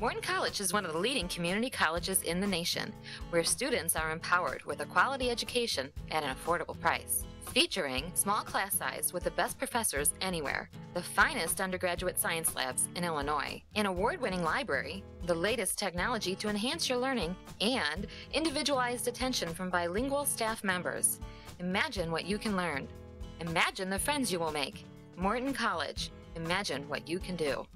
Morton College is one of the leading community colleges in the nation, where students are empowered with a quality education at an affordable price. Featuring small class size with the best professors anywhere, the finest undergraduate science labs in Illinois, an award winning library, the latest technology to enhance your learning, and individualized attention from bilingual staff members. Imagine what you can learn. Imagine the friends you will make. Morton College. Imagine what you can do.